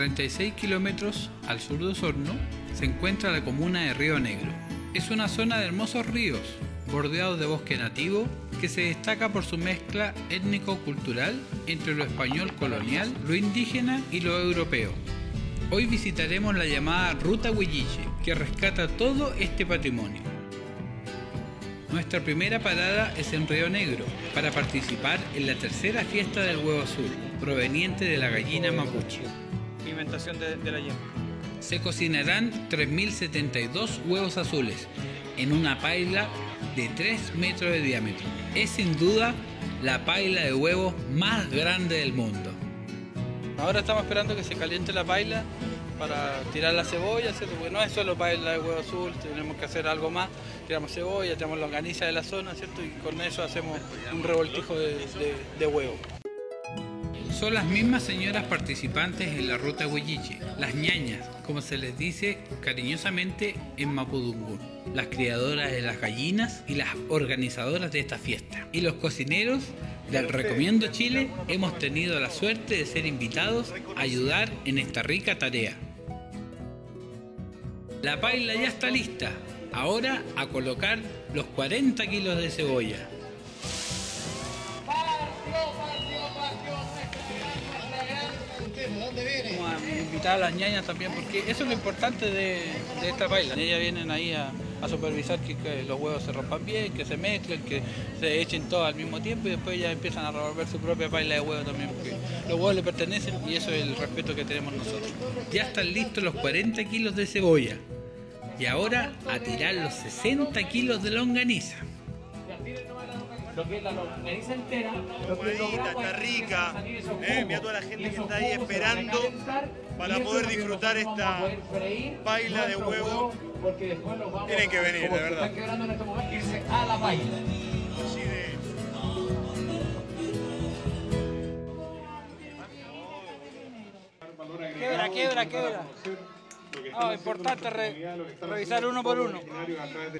A 36 kilómetros al sur de Osorno se encuentra la comuna de Río Negro. Es una zona de hermosos ríos, bordeados de bosque nativo, que se destaca por su mezcla étnico-cultural entre lo español colonial, lo indígena y lo europeo. Hoy visitaremos la llamada Ruta Huilliche, que rescata todo este patrimonio. Nuestra primera parada es en Río Negro, para participar en la tercera fiesta del huevo azul, proveniente de la gallina mapuche. Alimentación de, de la yema. Se cocinarán 3.072 huevos azules en una paila de 3 metros de diámetro. Es sin duda la paila de huevos más grande del mundo. Ahora estamos esperando que se caliente la paila para tirar la cebolla, ¿cierto? porque no es solo paila de huevo azul, tenemos que hacer algo más. Tiramos cebolla, tiramos longaniza de la zona, ¿cierto? y con eso hacemos un revoltijo de, de- de huevo. Son las mismas señoras participantes en la ruta Huilliche, las ñañas, como se les dice cariñosamente en Mapudungun, las criadoras de las gallinas y las organizadoras de esta fiesta. Y los cocineros del Recomiendo Chile hemos tenido la suerte de ser invitados a ayudar en esta rica tarea. La paila ya está lista. Ahora a colocar los 40 kilos de cebolla. Invitar a las ñañas también, porque eso es lo importante de, de esta paila. Ellas vienen ahí a, a supervisar que, que los huevos se rompan bien, que se mezclen, que se echen todos al mismo tiempo y después ellas empiezan a revolver su propia paila de huevo también, porque los huevos le pertenecen y eso es el respeto que tenemos nosotros. Ya están listos los 40 kilos de cebolla. Y ahora a tirar los 60 kilos de longaniza. lo que es la longaniza entera, lo que está es rica. Eh, mira toda la gente que está ahí esperando para poder disfrutar esta vamos a poder freír paila de huevo. porque después los vamos Tienen que a- venir, de verdad. están quebrando en este momento, irse a la. Así de- Quebra, quebra, quebra. Ah, importante re- revisar uno por uno.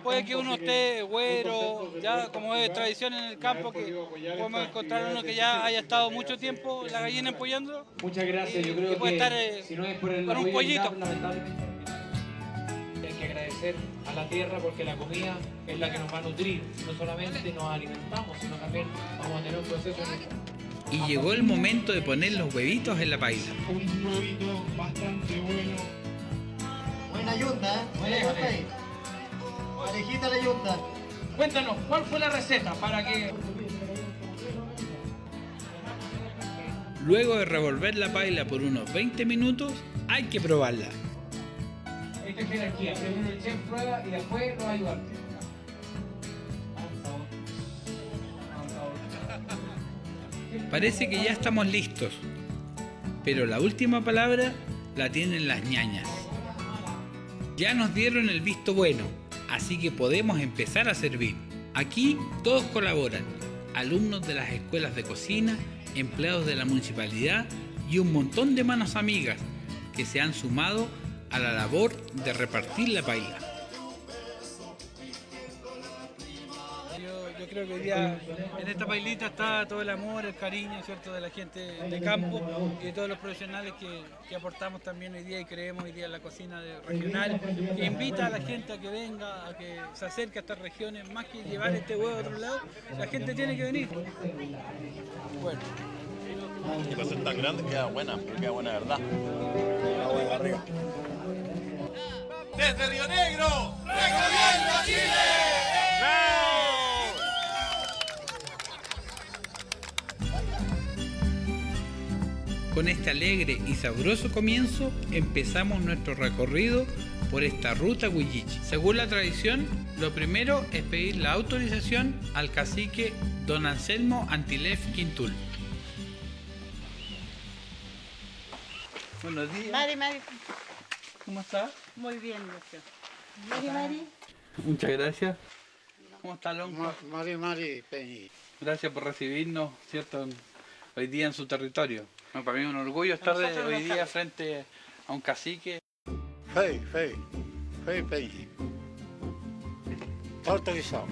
Puede que uno esté güero, ya como es tradición en el campo, que podemos encontrar uno que ya haya estado mucho tiempo la gallina empollando. Muchas gracias, yo creo puede que estar, eh, si no es por el con un pollito. Hay que agradecer a la tierra porque la comida es la que nos va a nutrir. No solamente nos alimentamos, sino también vamos a tener un proceso de Y llegó el momento de poner los huevitos en la paila. un huevito bastante bueno. Buena yunta, ¿eh? Ahí. Parejita la yunta. Cuéntanos, ¿cuál fue la receta para que Luego de revolver la paila por unos 20 minutos, hay que probarla. esta jerarquía, primero el chef prueba y después los ayudantes? Parece que ya estamos listos. Pero la última palabra la tienen las ñañas. Ya nos dieron el visto bueno, así que podemos empezar a servir. Aquí todos colaboran, alumnos de las escuelas de cocina, empleados de la municipalidad y un montón de manos amigas que se han sumado a la labor de repartir la paila. Creo que hoy día en esta pailita está todo el amor, el cariño, ¿cierto? De la gente de campo y de todos los profesionales que, que aportamos también hoy día y creemos hoy día en la cocina de- regional, que invita a la gente a que venga, a que se acerque a estas regiones, más que llevar este huevo a otro lado, la gente tiene que venir. Bueno. Y para ser tan grande queda buena, queda buena verdad. Arriba. Desde Río Negro, Recomiendo Chile. Con este alegre y sabroso comienzo empezamos nuestro recorrido por esta ruta Huilliche. Según la tradición, lo primero es pedir la autorización al cacique don Anselmo Antilef Quintul. Buenos días. Mari, Mari. ¿Cómo está? Muy bien, gracias. Mari, Mari. Muchas gracias. ¿Cómo está, Lonco? Mari, Mari, Peñi. Gracias por recibirnos, ¿cierto? Hoy día en su territorio. Bueno, para mí es un orgullo estar de- hoy día frente a un cacique. Fei, fei. Fei, Peñi. Autorizado.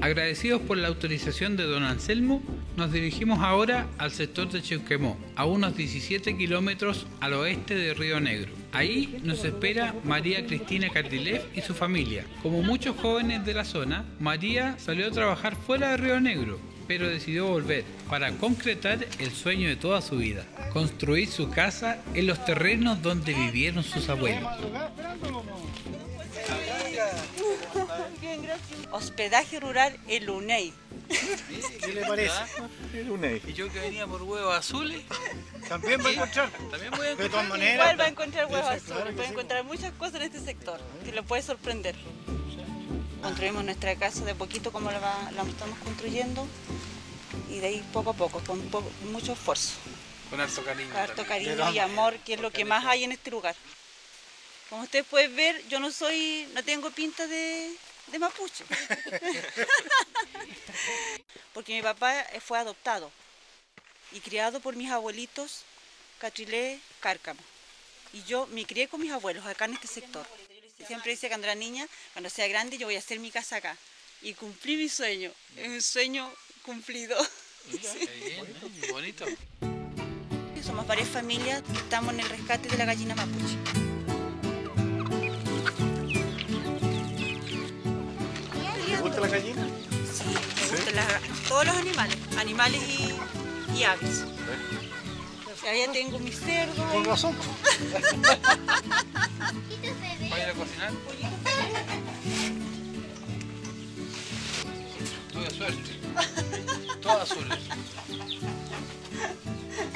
Agradecidos por la autorización de don Anselmo, nos dirigimos ahora al sector de Cheuquemó, a unos 17 kilómetros al oeste de Río Negro. Ahí nos espera María Cristina Cardilev y su familia. Como muchos jóvenes de la zona, María salió a trabajar fuera de Río Negro, pero decidió volver para concretar el sueño de toda su vida, construir su casa en los terrenos donde vivieron sus abuelos. Hospedaje rural El UNEI. ¿Qué le parece? El UNEI. Y yo que venía por huevos azules, También va a encontrar. también voy a De todas encontrar. maneras. Igual va a encontrar huevos azules, puede encontrar muchas cosas en este sector que lo puede sorprender. Construimos nuestra casa de poquito como la, va- la estamos construyendo y de ahí poco a poco, con poco- mucho esfuerzo, Con harto cariño. harto también. cariño y amor, que es lo que más hay en este lugar. Como ustedes pueden ver, yo no soy, no tengo pinta de, de mapuche. Porque mi papá eh, fue adoptado y criado por mis abuelitos Catrilé Cárcamo. Y yo me crié con mis abuelos acá en este sector. Siempre dice cuando era niña, cuando sea grande yo voy a hacer mi casa acá. Y cumplí mi sueño. Es un sueño cumplido. Qué bien, ¿eh? bonito. Somos varias familias que estamos en el rescate de la gallina mapuche. ¿Le gusta la gallina? Sí, me gustan las- todos los animales, animales y, y aves. Allá tengo mi cerdo. Con razón. ¿Va a ir a cocinar? Tuve suerte. Todas azules.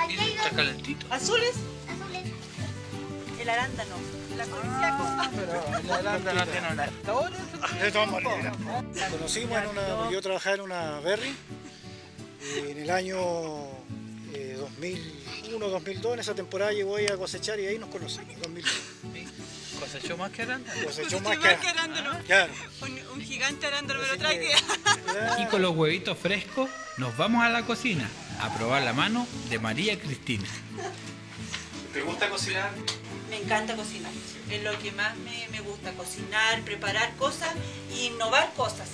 Y está calentito. ¿Azules? El arándano. La codiciaco. De todas maneras. Conocimos en una. Yo trabajaba en una berry eh, en el año eh, 2001, 2002. En esa temporada llegó ahí a cosechar y ahí nos conocimos. 2002. ¿Cosechó más que? Cosechó más más que que. arándano. Claro. Un, un gigante arándano me lo trae. Y con los huevitos frescos, nos vamos a la cocina a probar la mano de María Cristina. ¿Te gusta cocinar? Me encanta cocinar. Es lo que más me, me gusta, cocinar, preparar cosas e innovar cosas.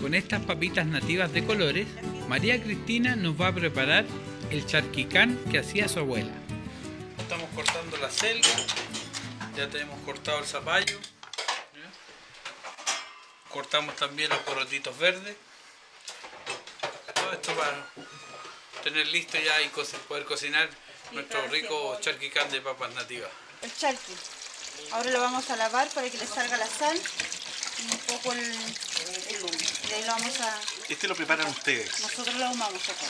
Con estas papitas nativas de colores, María Cristina nos va a preparar el charquicán que hacía su abuela. Estamos cortando la selga. Ya tenemos cortado el zapallo. ¿ya? Cortamos también los porotitos verdes. Todo esto para tener listo ya y co- poder cocinar nuestro rico charquicán de papas nativas. El charqui. Ahora lo vamos a lavar para que le salga la sal y un poco el. Y ahí lo vamos a... Este lo preparan ustedes. Nosotros lo ahumamos acá.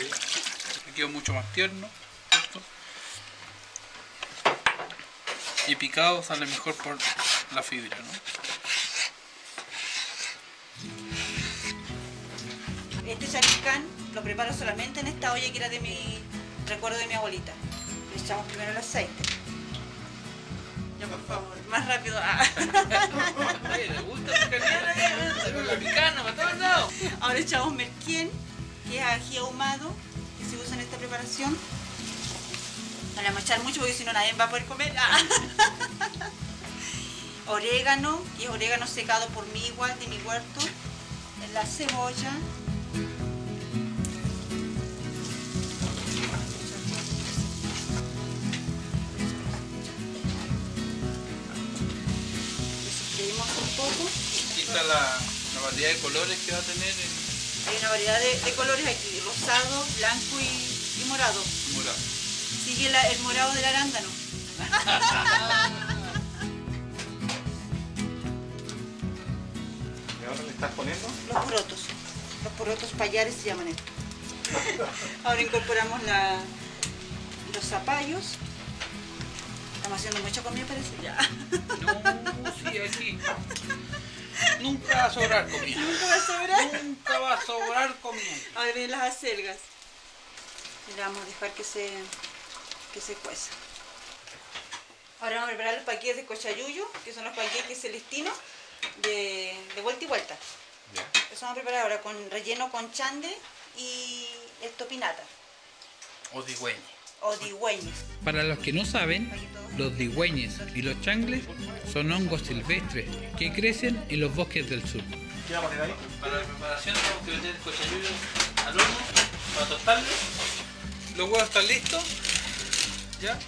Me quedó mucho más tierno. Y picado sale mejor por la fibra, ¿no? Este charquicán lo preparo solamente en esta olla que era de mi recuerdo de mi abuelita. Le echamos primero el aceite. Ya, por favor, más rápido. Ah. Ahora echamos merquén, que es ají ahumado, que se usa en esta preparación. No le vamos a echar mucho porque si no nadie va a poder comer. Ah. Orégano, que es orégano secado por mí igual de mi huerto. La cebolla. Un poco. Aquí está la, la variedad de colores que va a tener el Hay una variedad de, de colores aquí, rosado, blanco y, y morado. Morado. Sigue la- el morado del arándano. ¿Y ahora le estás poniendo? Los porotos. Los porotos payares se llaman estos. Ahora incorporamos la- los zapallos. Estamos haciendo mucha comida, parece ya. No, sí, aquí. Nunca va a sobrar comida. Nunca va a sobrar. Nunca va a sobrar comida. Ahora vienen las acelgas. Y le vamos a dejar que se, que se cueza. Ahora vamos a preparar los paquetes de cochayuyo, que son los paquetes celestinos de, de vuelta y vuelta. Eso vamos a preparar ahora con relleno con chande y estopinata O digüeñe. o digüeños. Para los que no saben, los digüeñes y los changles son hongos silvestres que crecen en los bosques del sur. ¿Qué va a poner ahí? Para la preparación tenemos que meter el cochayuyo al horno para tostarlo. Los huevos están listos. Ya.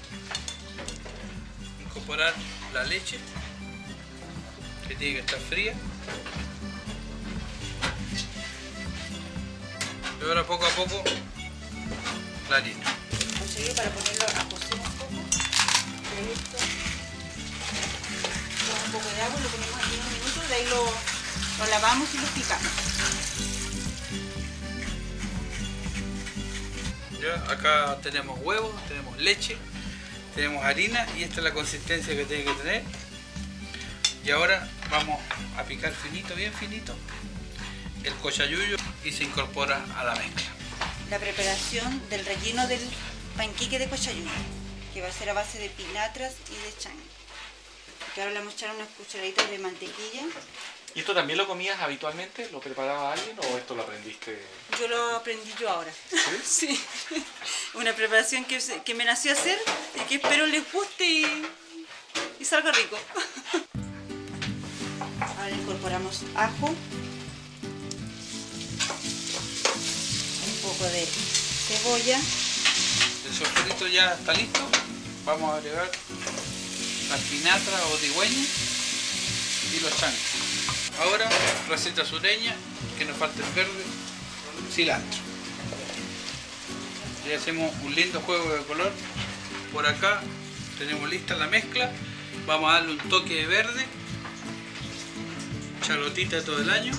Incorporar la leche que tiene que estar fría. Y ahora poco a poco la harina. Para ponerlo a cocer un poco. Con un poco de agua, lo ponemos aquí unos minutos, de ahí lo lavamos y lo picamos. Acá tenemos huevos, tenemos leche, tenemos harina y esta es la consistencia que tiene que tener. Y ahora vamos a picar finito, bien finito, el cochayuyo y se incorpora a la mezcla. La preparación del relleno del panqueque de cochayuyo, que va a ser a base de pinatras y de changue. Que ahora le vamos a echar unas cucharaditas de mantequilla. ¿Y esto también lo comías habitualmente? ¿Lo preparaba alguien o esto lo aprendiste? Yo lo aprendí yo ahora. Sí. Una preparación que, que me nació hacer y que espero les guste y, y salga rico. Ahora incorporamos ajo, un poco de cebolla, El sofrito ya está listo. Vamos a agregar la espinatra o digüeña y los changos. Ahora, receta sureña, que nos falta el verde, cilantro. Y hacemos un lindo juego de color. Por acá tenemos lista la mezcla. Vamos a darle un toque de verde. Charlotita todo el año.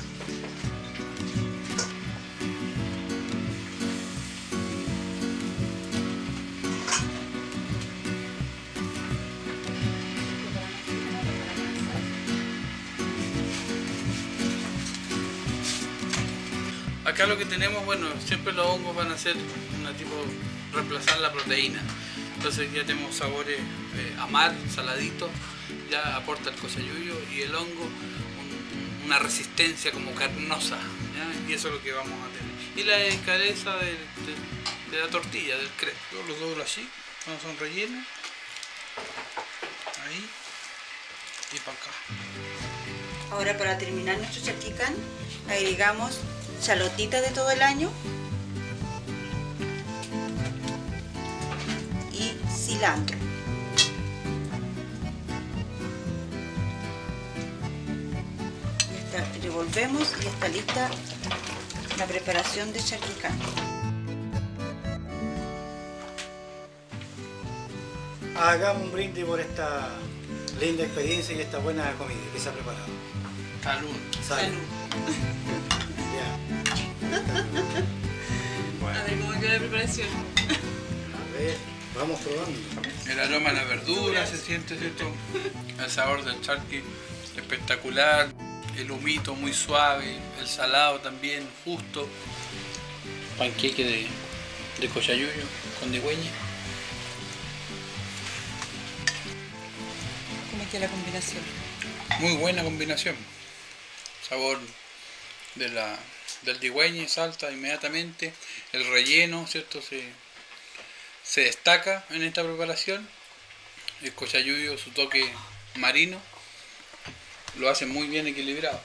Acá lo que tenemos, bueno, siempre los hongos van a ser una tipo reemplazar la proteína. Entonces ya tenemos sabores eh, a mar, saladitos, ya aporta el cosayuyo y el hongo un- una resistencia como carnosa, y eso es lo que vamos a tener. Y la del- de, la tortilla, del crepe. Los doblo así, cuando son rellenos, ahí y para acá. Ahora para terminar nuestro charquicán agregamos chalotita de todo el año y cilantro. Ya está, revolvemos y está lista la preparación de charquicán. Hagamos un brindis por esta linda experiencia y esta buena comida que se ha preparado. Salud. Salud. A ver cómo queda la preparación. A ver, vamos probando. El aroma de la verdura se siente, ¿cierto? El sabor del charqui espectacular, el humito muy suave, el salado también justo. Panqueque de, de cochayuyo con digüeña. ¿Cómo queda la combinación? Muy buena combinación. Sabor de la, del digüeñe salta inmediatamente. El relleno, ¿cierto? Se, se destaca en esta preparación. El cochayuyo, su toque marino, lo hace muy bien equilibrado.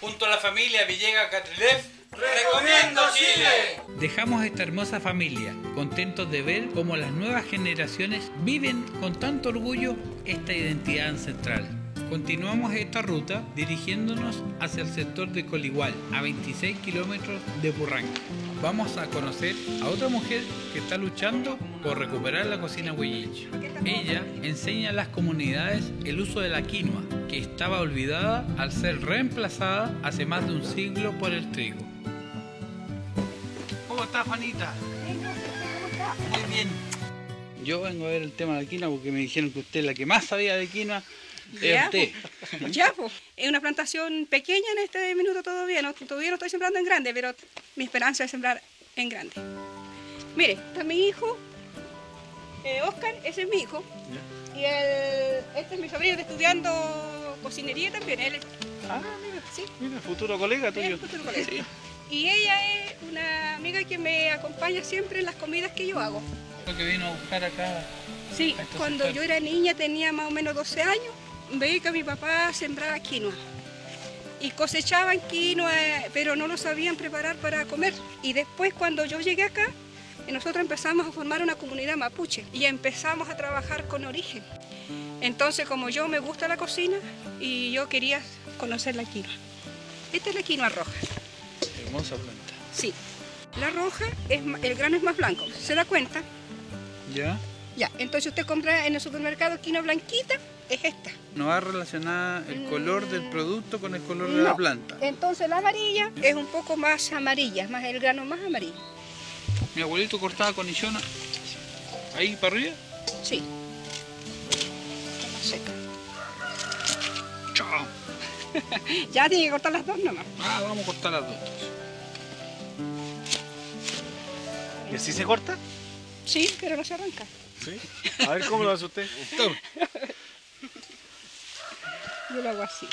Junto a la familia Villegas Catrilev, ¡Recomiendo Chile! Dejamos esta hermosa familia, contentos de ver cómo las nuevas generaciones viven con tanto orgullo esta identidad ancestral. Continuamos esta ruta dirigiéndonos hacia el sector de Coligual, a 26 kilómetros de Burranca. Vamos a conocer a otra mujer que está luchando por recuperar la cocina huilliche. Ella enseña a las comunidades el uso de la quinoa, que estaba olvidada al ser reemplazada hace más de un siglo por el trigo. ¿Cómo está Juanita? Muy bien. Yo vengo a ver el tema de la quinoa porque me dijeron que usted es la que más sabía de quinoa. Es Ya, usted. Ya, pues. Es una plantación pequeña en este minuto todavía. No, todavía no estoy sembrando en grande, pero mi esperanza es sembrar en grande. Mire, está mi hijo, eh, Oscar, ese es mi hijo. Y el, este es mi sobrino que está estudiando cocinería también. Él es- Ah, mira, sí. mira, futuro colega tuyo. Es futuro colega. Y ella es una amiga que me acompaña siempre en las comidas que yo hago. Lo que vino a buscar acá. Sí, a estos cuando sectores. yo era niña, tenía más o menos 12 años, veía que mi papá sembraba quinoa. y cosechaban quinoa, pero no lo sabían preparar para comer. Y después cuando yo llegué acá, nosotros empezamos a formar una comunidad mapuche y empezamos a trabajar con origen. Entonces, como yo me gusta la cocina y yo quería conocer la quinoa. Esta es la quinoa roja. Hermosa planta. Sí. La roja, es, el grano es más blanco. ¿Se da cuenta? ¿Ya? Ya. Entonces usted compra en el supermercado quinoa blanquita, es esta. ¿No va relacionada el color del producto con el color de la planta? Entonces la amarilla es un poco más amarilla, más el grano más amarillo. Mi abuelito cortaba con illona. Ahí para arriba. Sí. Seca. Chao. ya tiene que cortar las dos nomás. Ah, vamos a cortar las dos. ¿Y así se corta? Sí, pero no se arranca. Sí. A ver cómo lo hace usted. Toma. Yo lo hago así.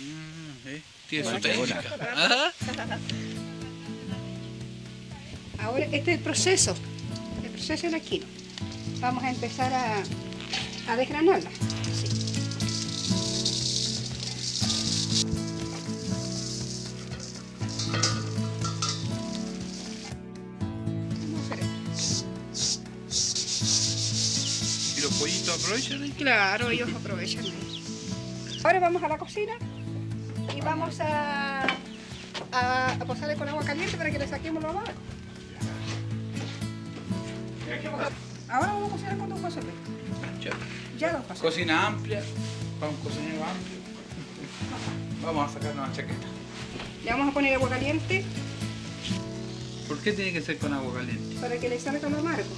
Mm, eh, Tiene su técnica. Ajá. Ahora, este es el proceso, el proceso de la quinoa. Vamos a empezar a, a desgranarla. Así. Los pollitos aprovechan ahí? Claro, ellos aprovechan ahí. Ahora vamos a la cocina y vamos a, a, a pasarle con agua caliente para que le saquemos los amargos. Ahora vamos a cocinar con dos vasos. Ya. Ya dos vasos. Cocina amplia. Vamos a cocinar amplio. Vamos a sacarnos la chaqueta. Le vamos a poner agua caliente ¿Por qué tiene que ser con agua caliente? para que le salga lo amargo.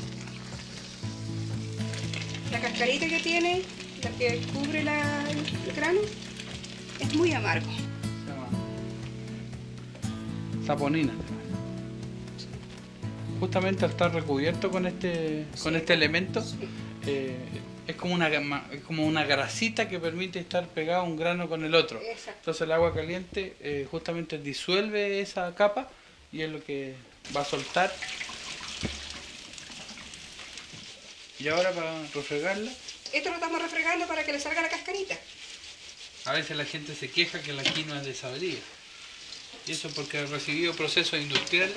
La cascarita que tiene, la que cubre la- el grano, es muy amargo. Se llama saponina. Justamente al estar recubierto con este, con este elemento, eh, es, como una, es como una grasita que permite estar pegado un grano con el otro. Exacto. Entonces el agua caliente eh, justamente disuelve esa capa y es lo que va a soltar. Y ahora para refregarla, Esto lo estamos refregando para que le salga la cascarita. a veces la gente se queja que la quinoa es desabrida. Y eso porque ha recibido procesos industriales.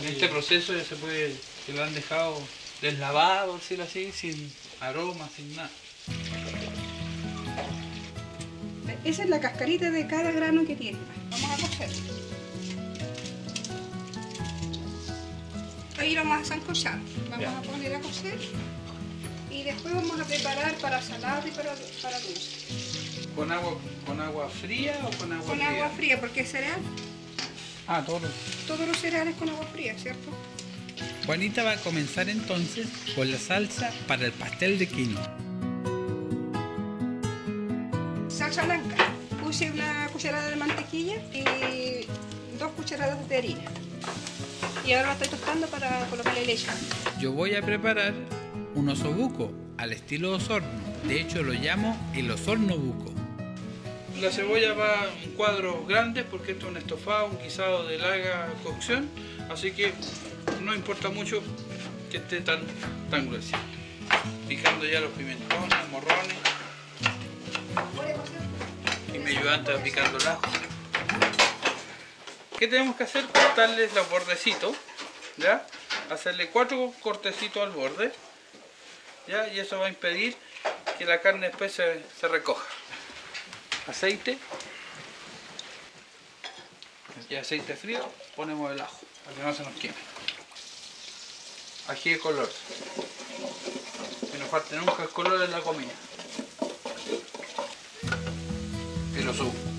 En este proceso ya se puede, que lo han dejado deslavado, por decirlo así, sin aroma, sin nada. Esa es la cascarita de cada grano que tiene. Vamos a cocer. Ahí lo vamos a sancochar. Vamos Ya. a poner a cocer. Y después vamos a preparar para salado y para, para dulce. ¿Con agua, ¿Con agua fría o con agua Con fría? agua fría, porque es cereal. Ah, todo lo- Todos los cereales con agua fría, ¿cierto? Juanita va a comenzar entonces con la salsa para el pastel de quinoa. Salsa blanca. Puse una cucharada de mantequilla y dos cucharadas de harina. Y ahora la estoy tostando para colocarle leche. Yo voy a preparar un osobuco al estilo osorno. De hecho lo llamo el osorno buco. La cebolla va en cuadros grandes porque esto es un estofado, un guisado de larga cocción, así que no importa mucho que esté tan, tan gruesa. Picando ya los pimentones, morrones y mi ayudante picando el ajo. ¿Qué tenemos que hacer? Cortarles los bordecitos, ¿ya? Hacerle cuatro cortecitos al borde, ¿ya? Y eso va a impedir que la carne después se, recoja. Aceite. Y aceite frío, ponemos el ajo, para que no se nos queme. Ají de color. Que no falte nunca el color en la comida. Y lo subo.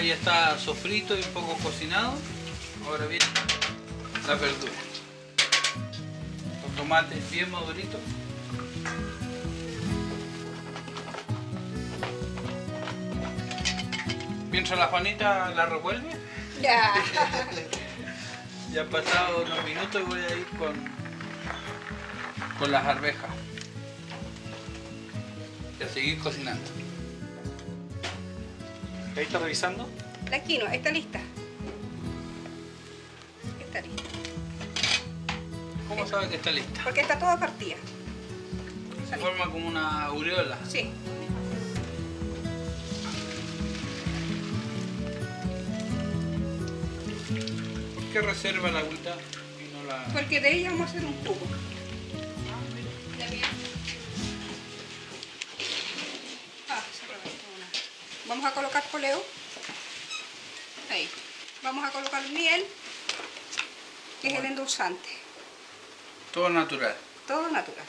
Ahí está sofrito y un poco cocinado. Ahora viene la verdura. Los tomates bien maduritos. Mientras la Juanita la revuelve, Ya. ya han pasado unos minutos y voy a ir con, con las arvejas. Y a seguir cocinando. Ahí está revisando. La quinoa está lista. Está lista. sabe que está lista? Porque está toda partida. Se forma como una aureola. Sí. ¿Por qué reserva la agüita y no la...? Porque de ella vamos a hacer un jugo. Vamos a colocar poleo. Ahí. Vamos a colocar miel, que es el endulzante. Todo natural. Todo natural.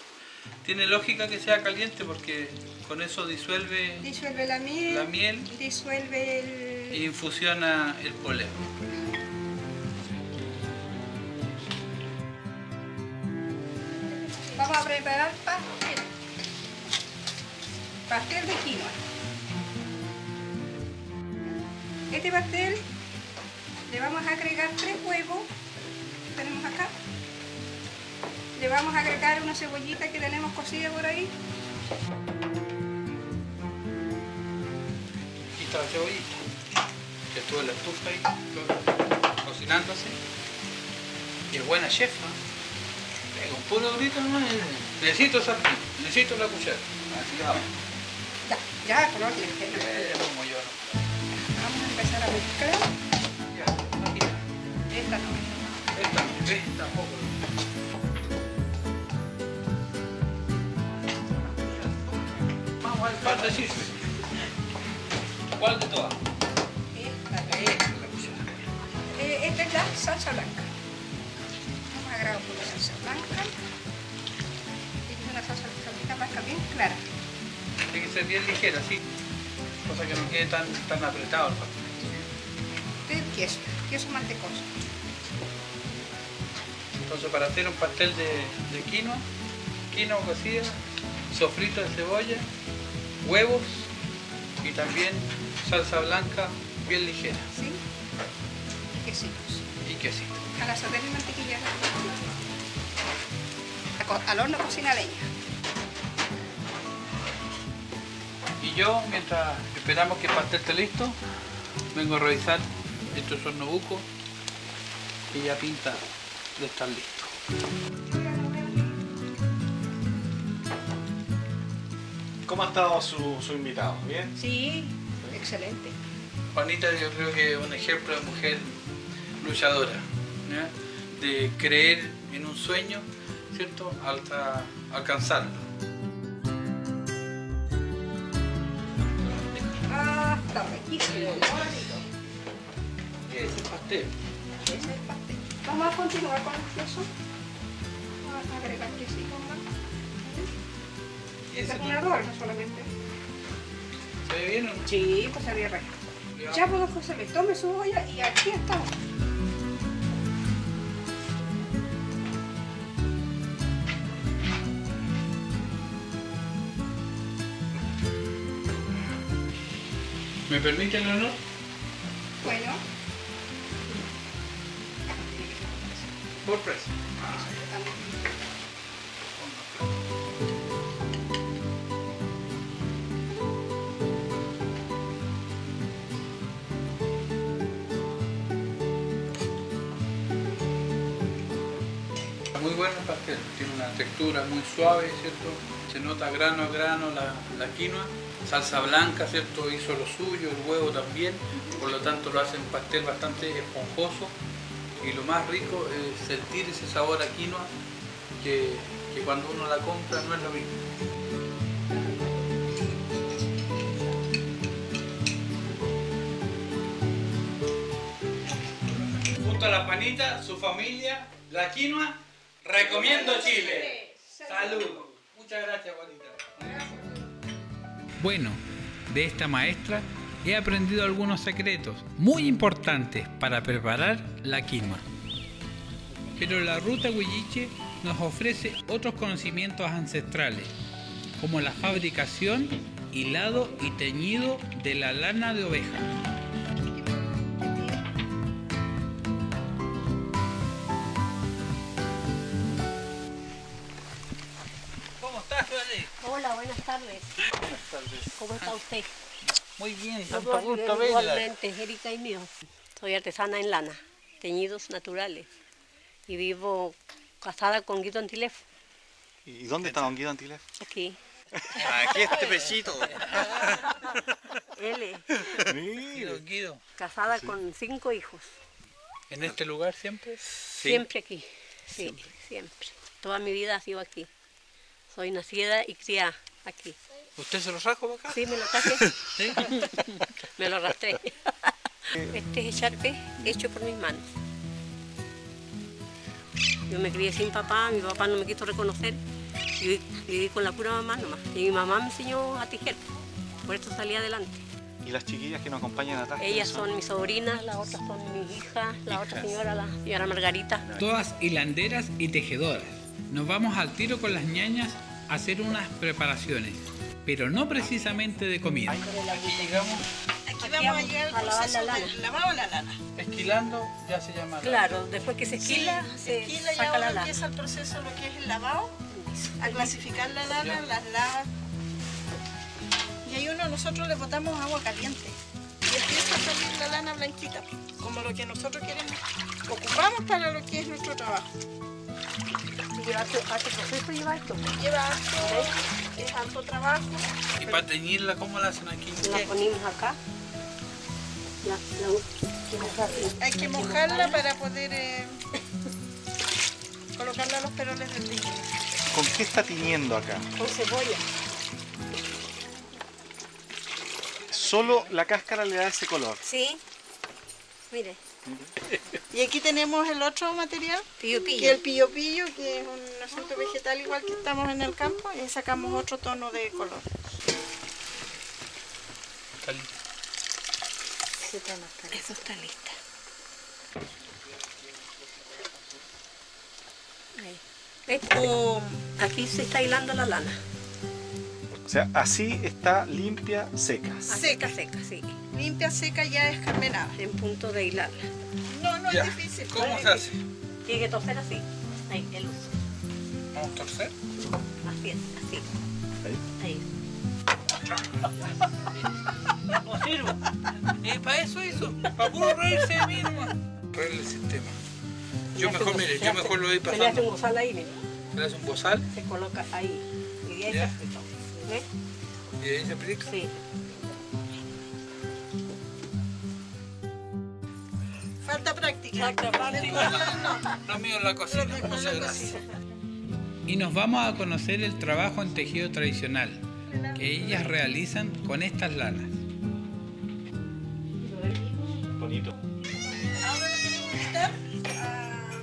Tiene lógica que sea caliente porque con eso disuelve Disuelve la miel. la miel Disuelve el... e infusiona el poleo. Vamos a preparar pastel. Pastel de quinoa. Este pastel le vamos a agregar tres huevos que tenemos acá. Le vamos a agregar una cebollita que tenemos cocida por ahí. Aquí está la cebollita. Que estuvo en la estufa ahí, co- cocinándose. Y es buena chef, ¿no? Con puro grito nomás. eh. Necesito sartén, necesito la cuchara. Así que vamos. Ya, ya, ¿no? Vamos a empezar a mezclar. Ya, Esta no. esta, esta tampoco. Vamos al par de chisme. ¿Cuál de todas? Esta, esta. Esta es la salsa blanca. Vamos a agregar un poco de salsa blanca. Esta es una salsa blanca bien clara. Tiene que ser bien ligera, sí. Cosa que no quede tan, tan apretado el pastel. Es queso, queso mantecoso. Entonces para hacer un pastel de, de quinoa, quinoa cocida, sofrito de cebolla, huevos y también salsa blanca bien ligera ¿Sí? Y quesitos. y quesito. A la sartén y mantequilla. Al horno cocina leña. Y yo, mientras esperamos que el pastel esté listo, vengo a revisar estos horno buco que ya pinta de estar listo. ¿Cómo ha estado su, su invitado? ¿Bien? Sí, excelente. Juanita yo creo que es un ejemplo de mujer luchadora, ¿ya? de creer en un sueño, ¿cierto? Hasta alcanzarlo. Ah, está riquísimo. Ese es el pastel. Ese es el pastel. Vamos a continuar con el queso. Vamos a agregar quesito más. ¿Y Este ese es solamente. ¿Se ve bien o no? Sí, pues se ve rico. Ya puedo José, le tome su olla y aquí estamos. ¿Me permite el honor? Bueno, Por presa. Muy bueno el pastel, tiene una textura muy suave, ¿cierto? Se nota grano a grano la, la quinoa, salsa blanca, ¿cierto? Hizo lo suyo, el huevo también, por lo tanto lo hace un pastel bastante esponjoso y lo más rico es sentir ese sabor a quinoa que, que cuando uno la compra no es lo mismo. Junto a la panita, su familia, la quinoa, recomiendo Chile. Salud. Muchas gracias, Juanita. Bueno, de esta maestra he aprendido algunos secretos muy importantes para preparar la quinoa. Pero la ruta Huilliche nos ofrece otros conocimientos ancestrales, como la fabricación, hilado y teñido de la lana de oveja. ¿Cómo estás, Jolie? Hola, buenas tardes. Buenas tardes. ¿Cómo está usted? Muy bien, Igual- tanto gusto verla. Igualmente, Erika y mío. Soy artesana en lana, teñidos naturales. Y vivo Casada con Guido Antilef, ¿Y dónde está Don Guido Antilef? aquí. Aquí este pechito. Él, Guido, Guido. casada con cinco hijos. ¿En este lugar siempre? Siempre aquí. Sí, siempre. Toda mi vida ha sido aquí. Soy nacida y criada aquí. ¿Usted se lo trajo acá? Sí, me lo traje. ¿Sí? me lo arrastré. Este es echarpe hecho por mis manos. Yo me crié sin papá, mi papá no me quiso reconocer. y Viví, con la pura mamá nomás. Y mi mamá me enseñó a tejer. Por eso salí adelante. ¿Y las chiquillas que nos acompañan atrás? Ellas son mis sobrinas, las otras son mis hijas, la otra señora, la señora Margarita. Todas hilanderas y tejedoras. Nos vamos al tiro con las ñañas a hacer unas preparaciones, pero no precisamente de comida. Aquí llegamos Aquí vamos a llegar al lavar proceso la lana. lavado de la lana. esquilando, ya se llama. Claro, después que se esquila, Sí, se esquila y saca ahora la lana. empieza el proceso de lo que es el lavado, a clasificar la lana, las lavas. Y ahí uno nosotros le botamos agua caliente y empieza a salir la lana blanquita, como lo que nosotros queremos, ocupamos para lo que es nuestro trabajo. Y lleva harto harto proceso lleva esto. Lleva harto, es harto trabajo. ¿Y para teñirla cómo la hacen aquí? La ponemos acá. La, la, Hay que mojarla para poder eh, colocarla a los peroles del tejido. ¿Con qué está tiñendo acá? con cebolla. Solo la cáscara le da ese color. Sí. Mire, Y aquí tenemos el otro material, pillo pillo. que es el pillo pillo, que es un asunto vegetal igual que estamos en el campo, y sacamos otro tono de color. Está listo. Ese tono está listo. Eso está listo. Ahí. ¿Ves? Aquí se está hilando la lana. O sea, así está limpia, seca. Está seca, sí. Limpia, seca, ya escarmenada. En punto de hilarla. No, no Ya. es difícil. ¿Cómo se hace? Tiene que toser así. Ahí, el uso. ¿Vamos a torcer? Así es, así. Ahí. No sirvo. ¿Y para eso hizo? Para puro reírse de mí nomás. Reírle el sistema. Yo Se mejor, mire, yo mejor lo voy Se le hace pasando. un bozal ahí, mire. Se le hace un bozal Se coloca ahí. Y de ahí Ya. se aprieta. ¿Ves? y de ahí se aplica. Sí. Falta práctica. Lo mío es la cocina. Muchas gracias. Y nos vamos a conocer el trabajo en tejido tradicional que ellas realizan con estas lanas. Bonito. Ahora queremos quitar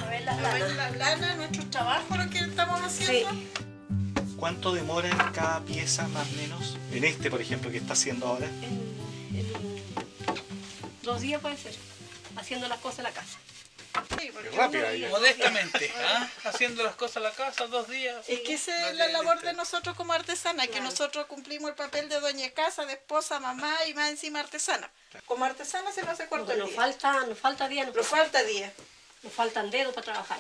A ver las a ver lanas. las lanas, nuestro trabajo, lo que estamos haciendo. Sí. ¿Cuánto demora en cada pieza más o menos? En este, por ejemplo, que está haciendo ahora. En, en dos días puede ser. Haciendo las cosas en la casa. Sí, porque Rápida. Modestamente, ¿ah? haciendo las cosas en la casa, dos días. Es que esa No es la labor de nosotros como artesanas, que nosotros cumplimos el papel de doña casa, de esposa, mamá y más encima artesana. Como artesana se nos hace corto el Nos día. falta, nos falta día, nos, falta día. nos faltan dedos para trabajar.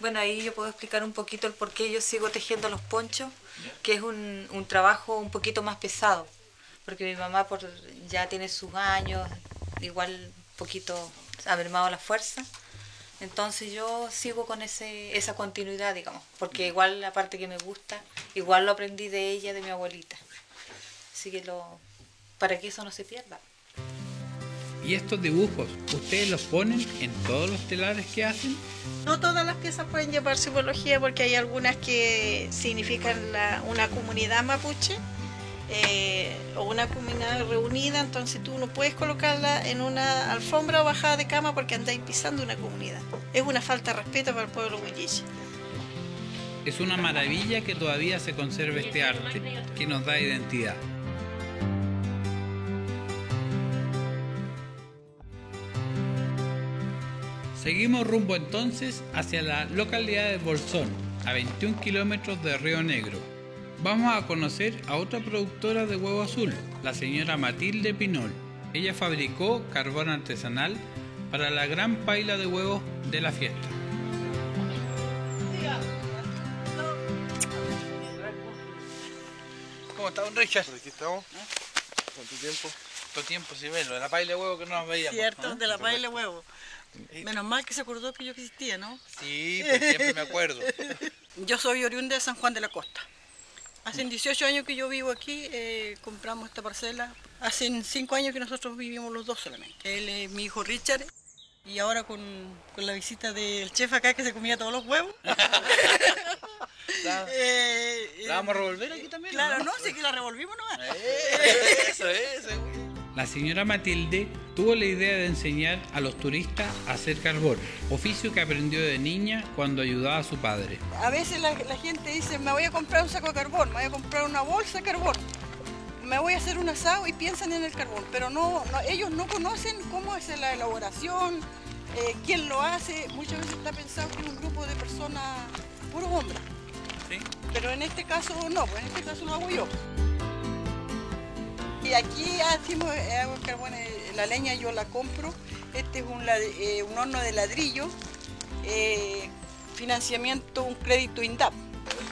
Bueno, ahí yo puedo explicar un poquito el por qué yo sigo tejiendo los ponchos, que es un, un trabajo un poquito más pesado, porque mi mamá por, ya tiene sus años, igual un poquito ha mermado la fuerza, entonces yo sigo con ese, esa continuidad, digamos, porque igual la parte que me gusta, igual lo aprendí de ella, de mi abuelita, así que lo, para que eso no se pierda. ¿Y estos dibujos, ustedes los ponen en todos los telares que hacen? No todas las piezas pueden llevar simbología porque hay algunas que significan la- una comunidad mapuche eh, o una comunidad reunida, entonces tú no puedes colocarla en una alfombra o bajada de cama porque andáis pisando una comunidad. Es una falta de respeto para el pueblo huilliche. Es una maravilla que todavía se conserve este arte que nos da identidad. Seguimos rumbo entonces hacia la localidad de Bolsón, a 21 kilómetros de Río Negro. Vamos a conocer a otra productora de huevo azul, la señora Matilde Pinol. Ella fabricó carbón artesanal para la gran paila de huevos de la fiesta. ¿Cómo está, don Richard? Aquí estamos. ¿Cuánto tiempo? Todo tiempo, sí, ve, lo de la paila de huevo que no nos veíamos. Cierto, de la paila de huevo. Menos mal que se acordó que yo existía, ¿no? Sí, pues siempre me acuerdo. Yo soy oriunda de San Juan de la Costa. Hace 18 años que yo vivo aquí, eh, compramos esta parcela. Hace 5 años que nosotros vivimos los dos solamente. Él es mi hijo Richard y ahora con, con la visita del chef acá que se comía todos los huevos. ¿La, Eh, la vamos a revolver aquí también? Claro, no, sí que la revolvimos nomás. Eso, eso. La señora Matilde tuvo la idea de enseñar a los turistas a hacer carbón, oficio que aprendió de niña cuando ayudaba a su padre. A veces la, la gente dice, me voy a comprar un saco de carbón, me voy a comprar una bolsa de carbón, me voy a hacer un asado y piensan en el carbón, pero no, no- ellos no conocen cómo es la elaboración, eh, quién lo hace. Muchas veces está pensado que es un grupo de personas, puros hombres. Pero en este caso no, pues en este caso lo hago yo. Y aquí hacemos eh, hago carbón, eh, la leña yo la compro. Este es un, eh, un horno de ladrillo, eh, financiamiento, un crédito INDAP.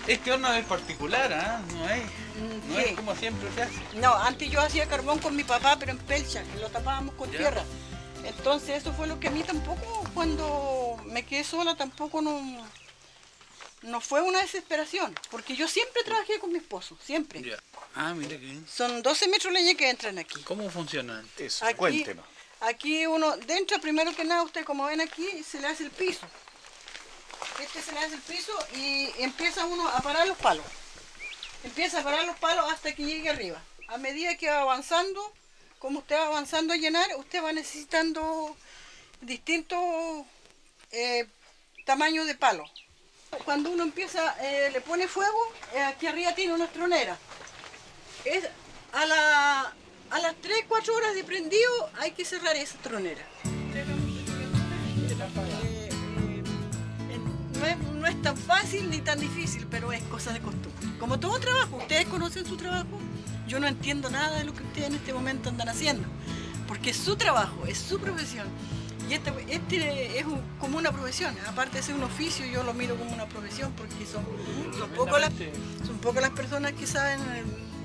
Este horno es particular, ¿ah? No es, no sí. es como siempre se hace. No, antes yo hacía carbón con mi papá, pero en pelcha, que lo tapábamos con Ya. tierra. Entonces eso fue lo que a mí tampoco, cuando me quedé sola, tampoco no, no fue una desesperación, porque yo siempre trabajé con mi esposo, siempre. Ya. Ah, mira que bien. Son 12 metros de leña que entran aquí. ¿Cómo funciona? Eso, Aquí- cuéntenos. Aquí uno, dentro primero que nada, usted como ven aquí, se le hace el piso. Este se le hace el piso y empieza uno a parar los palos. Empieza a parar los palos hasta que llegue arriba. A medida que va avanzando, como usted va avanzando a llenar, usted va necesitando distintos eh, tamaños de palos. Cuando uno empieza, eh, le pone fuego, eh, aquí arriba tiene una tronera. Es a, la- a las 3, 4 horas de prendido hay que cerrar esa tronera. Eh, eh, no, es, no es tan fácil ni tan difícil, pero es cosa de costumbre. Como todo trabajo, ustedes conocen su trabajo, yo no entiendo nada de lo que ustedes en este momento andan haciendo, porque es su trabajo, es su profesión. Y este, este es un- como una profesión, aparte de ser un oficio, yo lo miro como una profesión, porque son, son pocas las, son pocas las personas que saben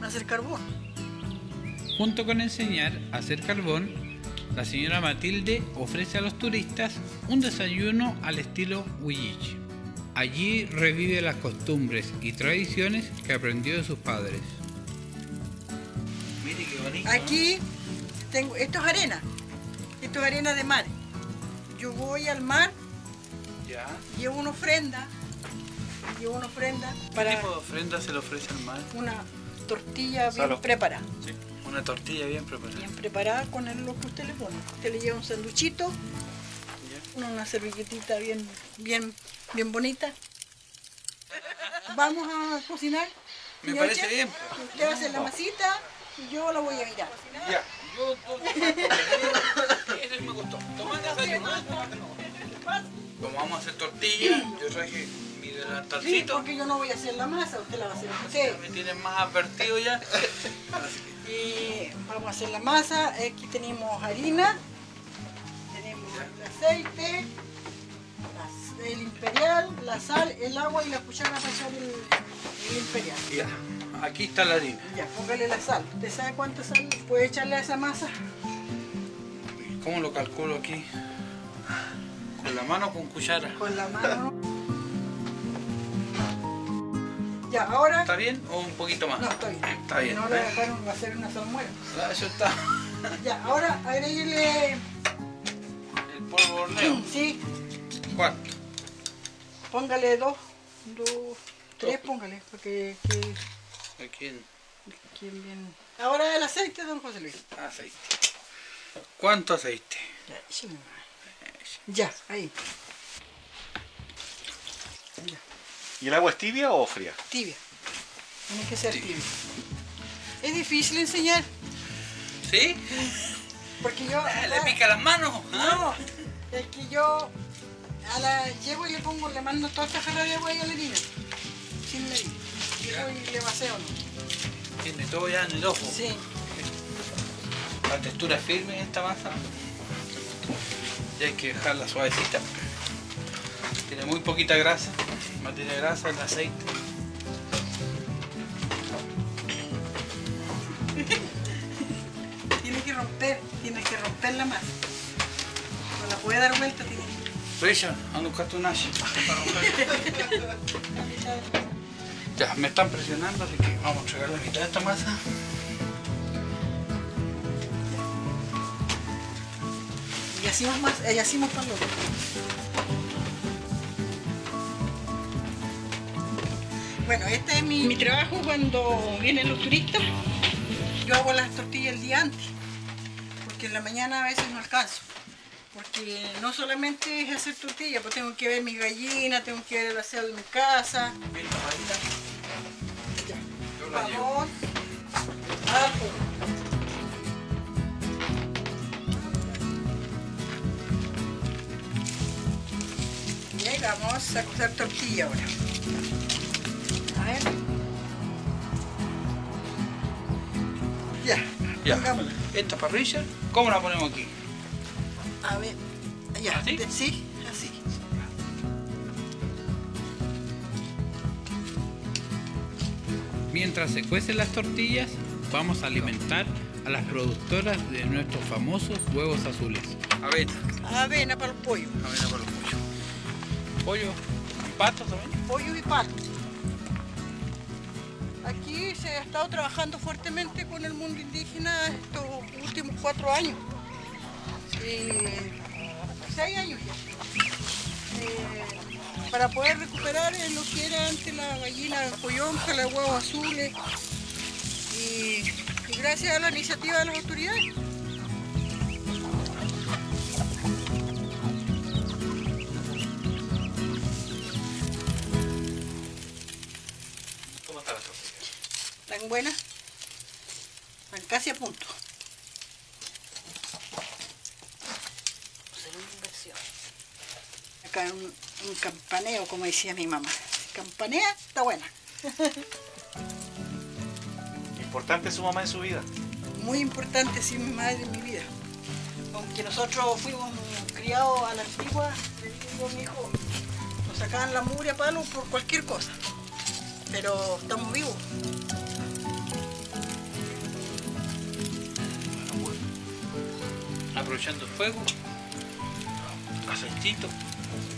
hacer carbón. Junto con enseñar a hacer carbón, la señora Matilde ofrece a los turistas un desayuno al estilo Huilliche. Allí revive las costumbres y tradiciones que aprendió de sus padres. Mire qué bonito. Aquí tengo, esto es arena, esto es arena de mar. Yo voy al mar, Ya. llevo una ofrenda, llevo una ofrenda ¿Qué para tipo de ofrenda se le ofrece al mar? una tortilla bien preparada. Sí. Una tortilla bien preparada. Bien preparada con el- lo que usted le pone. Usted le lleva un sanduchito, una, una servilletita bien, bien, bien bonita. Vamos a cocinar. Me parece chef. bien. Usted va a hacer la masita y yo la voy a mirar. Ya. Yo, Ese me gustó. Toma desayuno. Como vamos a hacer tortilla, yo traje Sí, porque yo no voy a hacer la masa, usted la va a hacer usted. Me tienen más advertido ya. Y vamos a hacer la masa. Aquí tenemos harina, tenemos el aceite, las- el imperial, la sal, el agua y la cuchara para echar el, el imperial. Ya. Aquí está la harina. Ya, póngale la sal. ¿Usted sabe cuánta sal puede echarle a esa masa? ¿Cómo lo calculo aquí? ¿Con la mano o con cuchara? Con la mano. Ya, ahora. ¿Está bien o un poquito más? No, está bien. Está bien. No le dejaron va a hacer una salmuera. Ah, Eso está. Ya, ahora agréguele. El polvo de horneo. Sí, ¿Cuánto? póngale dos, dos, tres, póngale, porque que, Aquí en que bien. Ahora el aceite, don José Luis. aceite. ¿Cuánto aceite? Ya, ahí, ¿Y el agua es tibia o fría? tibia. Tiene que ser tibia. Es difícil enseñar, ¿Sí? porque yo. ¿Le pica las manos? No, es que yo a la llevo y le pongo, le mando toda esta jarra de agua y a la harina, sin medir. Llego y le vaceo, ¿no? Tiene todo ya en el ojo. Sí. La textura es firme en esta masa. Y hay que dejarla suavecita. Tiene muy poquita grasa. Materia grasa, el aceite. Tiene que romper, tiene que romper la masa. Con la puede dar vuelta tiene Richard, anda a buscarte un hacha para romper. Ya, me están presionando, así que vamos a entregar la mitad de esta masa. Y hacemos más, y hacemos pan Bueno, este es mi, mi trabajo cuando vienen los turistas. Yo hago las tortillas el día antes, porque en la mañana a veces no alcanzo. Porque no solamente es hacer tortillas, pues tengo que ver mis gallinas, tengo que ver el aseo de mi casa. Vamos fuego. Bien, vamos a cocer tortilla ahora. Ver. Ya. Ya, pongámosla. esta para Richard, ¿cómo la ponemos aquí? A ver. Ya. ¿Así? de- Sí, así. Mientras se cuecen las tortillas, vamos a alimentar a las productoras de nuestros famosos huevos azules. Avena, Avena para los pollos. avena para los pollos. Pollo y pato también. Pollo y pato. Aquí se ha estado trabajando fuertemente con el mundo indígena estos últimos cuatro años. Eh, seis años ya. Eh, para poder recuperar eh, lo que era antes la gallina pollonca, los huevos azules. Y, y gracias a la iniciativa de las autoridades. ¿Cómo está la ¿Tan buenas? Están casi a punto. Inversión. Acá un, un campaneo, como decía mi mamá. Campanea, está buena. Importante su mamá en su vida. Muy importante, sí, mi madre en mi vida. Aunque nosotros fuimos criados a la antigua, le digo a mi hijo, nos sacaban la mugre a palo por cualquier cosa. Pero estamos vivos. Aprovechando el fuego, aceitito.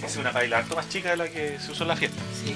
Es una paila harto más chica de la que se usó en la fiesta. Sí.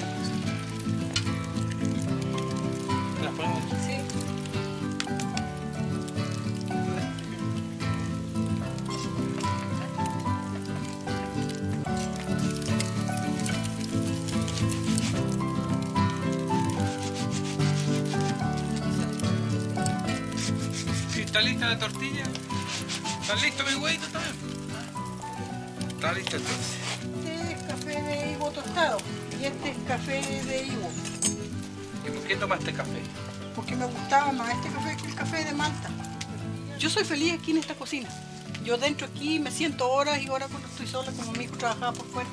Soy feliz aquí en esta cocina. Yo dentro aquí me siento horas y horas cuando estoy sola, como mi hijo trabajaba por fuera.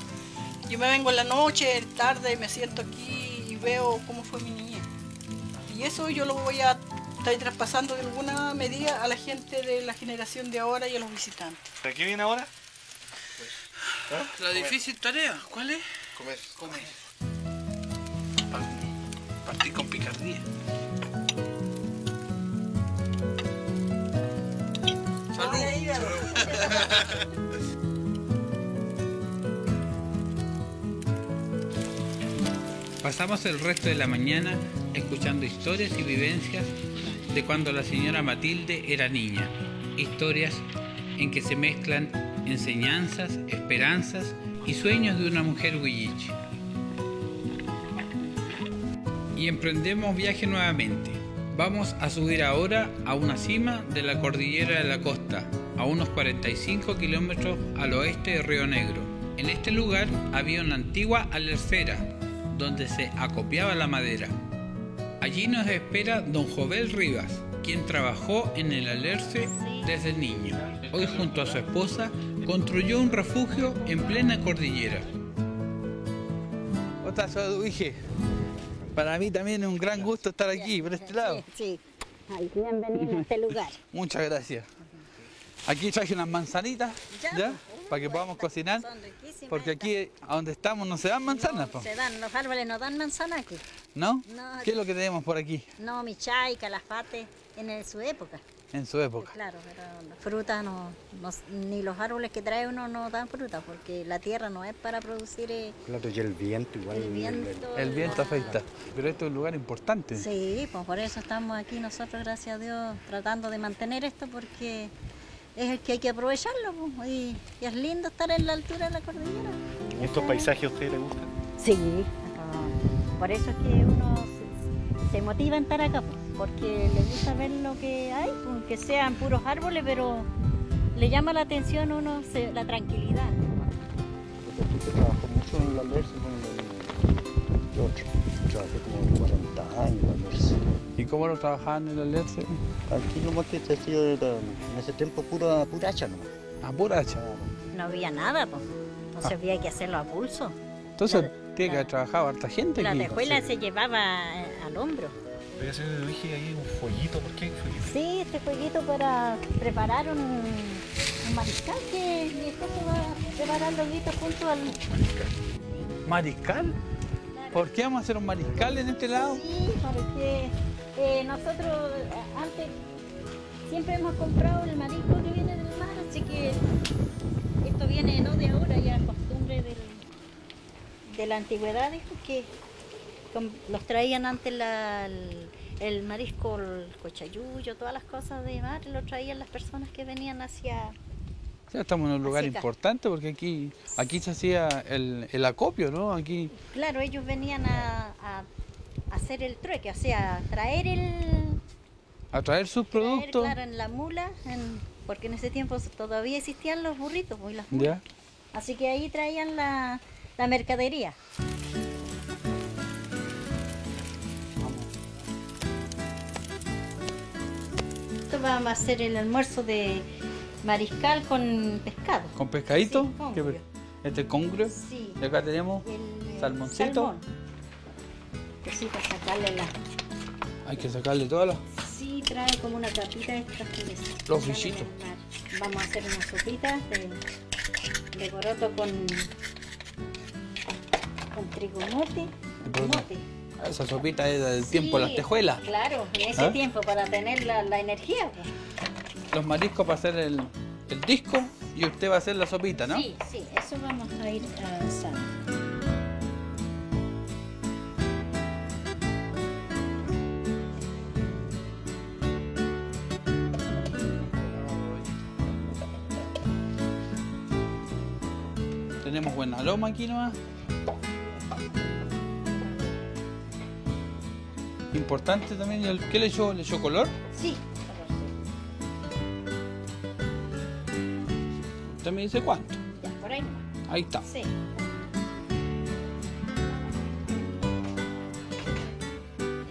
Yo me vengo en la noche, tarde, me siento aquí y veo cómo fue mi niñez. Y eso yo lo voy a estar traspasando de alguna medida a la gente de la generación de ahora y a los visitantes. ¿De qué viene ahora? La difícil tarea, ¿cuál es? Comer. Comer. Pasamos el resto de la mañana escuchando historias y vivencias de cuando la señora Matilde era niña. Historias en que se mezclan enseñanzas, esperanzas y sueños de una mujer huilliche. Y emprendemos viaje nuevamente. Vamos a subir ahora a una cima de la cordillera de la costa, a unos 45 kilómetros al oeste de Río Negro. En este lugar había una antigua alercera, donde se acopiaba la madera. Allí nos espera don Jovel Rivas, quien trabajó en el alerce desde niño. Hoy junto a su esposa construyó un refugio en plena cordillera. Para mí también es un gran gusto estar aquí, por este lado. Sí, Ay, bienvenido a este lugar. Muchas gracias. Aquí traje unas manzanitas, ¿ya? Para que podamos cocinar. Son riquísimas. Porque aquí, a donde estamos, no se dan manzanas, po, Se dan, los árboles no dan manzana aquí. ¿no? No, ¿Qué es lo que tenemos por aquí? No, michay, calafate. En su época. En su época. Claro, pero las frutas no, no- ni los árboles que trae uno no dan fruta porque la tierra no es para producir. eh, Claro, y el viento igual. El viento, El viento la- afecta. Pero esto es un lugar importante. Sí, pues por eso estamos aquí nosotros, gracias a Dios, tratando de mantener esto porque es el que hay que aprovecharlo pues, y, y es lindo estar en la altura de la cordillera. ¿Estos paisajes a ustedes les gustan? Sí, por eso es que uno se, se motiva en estar acá, pues, porque le gusta ver lo que hay, aunque sean puros árboles, pero le llama la atención a uno se- la tranquilidad. Yo trabajo mucho en la con el otro. Trabajé como 40 años cómo lo trabajaban en la LERCE? Aquí nomás que se hacía era, en ese tiempo pura, pura hacha nomás. A pura hacha. No había nada, pues, entonces Ah. había que hacerlo a pulso. Entonces tiene que haber trabajado harta gente La tejuela se llevaba al hombro. Voy a hacer le dije ahí un follito, ¿por qué follito? Sí, este jueguito para preparar un, un mariscal que mi esposo va a preparar los junto al... ¿Mariscal? ¿Por qué vamos a hacer un mariscal en este lado? Sí, porque eh, nosotros eh, antes siempre hemos comprado el marisco que viene del mar, así que esto viene no de ahora, ya costumbre del- de la antigüedad, dijo que los traían antes la- el, el marisco, el cochayuyo, todas las cosas de mar, lo traían las personas que venían hacia... O sea, estamos en un lugar importante porque aquí, aquí se hacía el, el acopio, ¿no? Aquí Claro, ellos venían a, a hacer el trueque, o sea, traer el... a traer sus traer, productos. claro, en la mula, en- porque en ese tiempo todavía existían los burritos pues, y las mulas. Ya. Así que ahí traían la, la mercadería. Esto vamos a hacer el almuerzo de mariscal con pescado. Con pescadito. Sí, con ¿Qué pe- este congrio. Sí. Y acá tenemos salmoncito. Salmón. Sacarle. Hay que sacarle todas las. Sí, trae como una capita extra que les- Los bichitos. Vamos a hacer unas sopitas de, de poroto con, con trigo mote. mote. Esa sopita es del tiempo de las tejuelas. Claro, en ese ¿Ah? tiempo para tener la, la energía. pues. Los mariscos para hacer el, el disco y usted va a hacer la sopita, ¿no? Sí, sí, eso vamos a ir avanzando. Loma aquí nomás. Importante también, el- ¿qué le echó? ¿Le echó color? Sí. Usted me dice cuánto. Ya, por ahí nomás. Ahí está. Sí.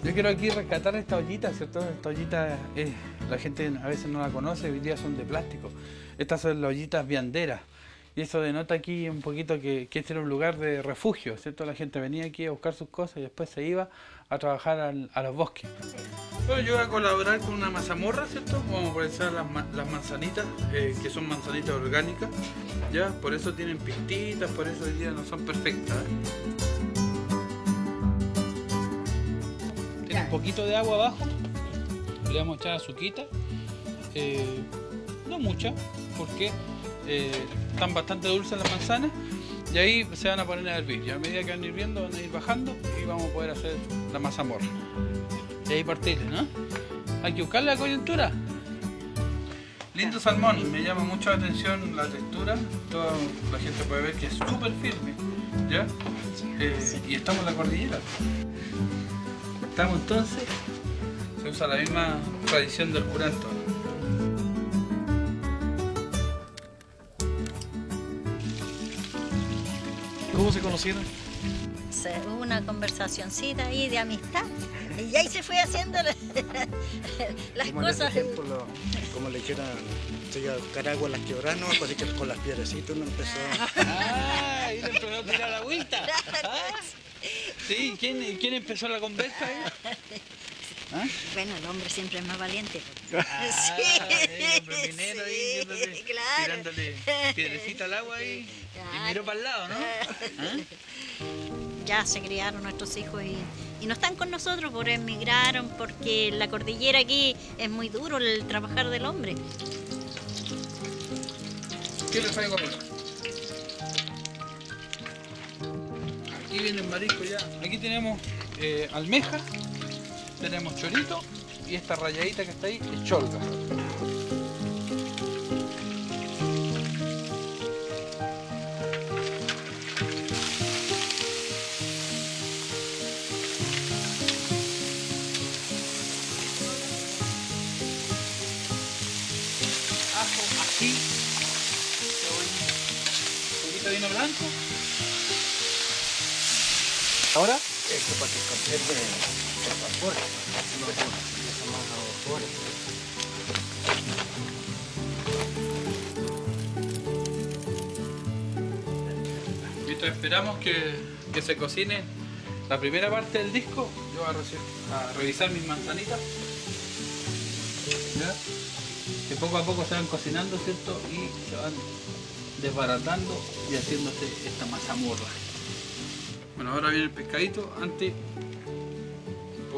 Yo quiero aquí rescatar esta ollita, ¿cierto? Esta ollita, eh, la gente a veces no la conoce, hoy día son de plástico. Estas son las ollitas vianderas. Y eso denota aquí un poquito que, que este era un lugar de refugio, ¿cierto? La gente venía aquí a buscar sus cosas y después se iba a trabajar al- a los bosques. Bueno, yo voy a colaborar con una mazamorra, ¿cierto? Vamos a aprovechar las, las manzanitas, eh, que son manzanitas orgánicas, ¿ya? Por eso tienen pistitas, por eso hoy día no son perfectas. ¿eh? Tiene un poquito de agua abajo, le vamos a echar azuquita, eh, no mucha, porque eh, están bastante dulces las manzanas y ahí se van a poner a hervir. Y a medida que van hirviendo van a ir bajando y vamos a poder hacer la mazamorra. Y ahí partirle, ¿no? Hay que buscar la coyuntura. Lindo salmón, me llama mucho la atención la textura. Toda la gente puede ver que es súper firme, ¿ya? Eh, y estamos en la cordillera. Estamos entonces, se usa la misma tradición del curanto. ¿Cómo se conocieron? Se- hubo una conversacioncita ahí de amistad. Y ahí se fue haciendo la- las Como en cosas. tiempo, lo- como le quieran, se iba a buscar agua en las quebradas, ¿no? Así que con las piedrecitas uno empezó Ah, ahí le empezó a tirar agüita. Ah, Sí, ¿quién, ¿quién empezó la conversa ahí? ¿Ah? Bueno, el hombre siempre es más valiente. Ah, Sí. el hombre minero ahí, yéndole, claro. tirándole piedrecita al agua ahí y miró para el lado, ¿no? ¿Ah? Ya se criaron nuestros hijos y y no están con nosotros, por emigraron, porque la cordillera aquí es muy duro el trabajar del hombre. ¿Qué le traigo? Aquí viene el marisco ya. Aquí tenemos eh, almeja, tenemos chorito y esta rayadita que está ahí es cholga. Ajo, ají, un poquito de vino blanco. Ahora, Esto para que conserve Mientras esperamos que, que se cocine la primera parte del disco, yo voy a, revisar mis manzanitas. Que poco a poco se van cocinando, ¿cierto? Y se van desbaratando y haciéndose esta mazamorra. Bueno, ahora viene el pescadito. Antes,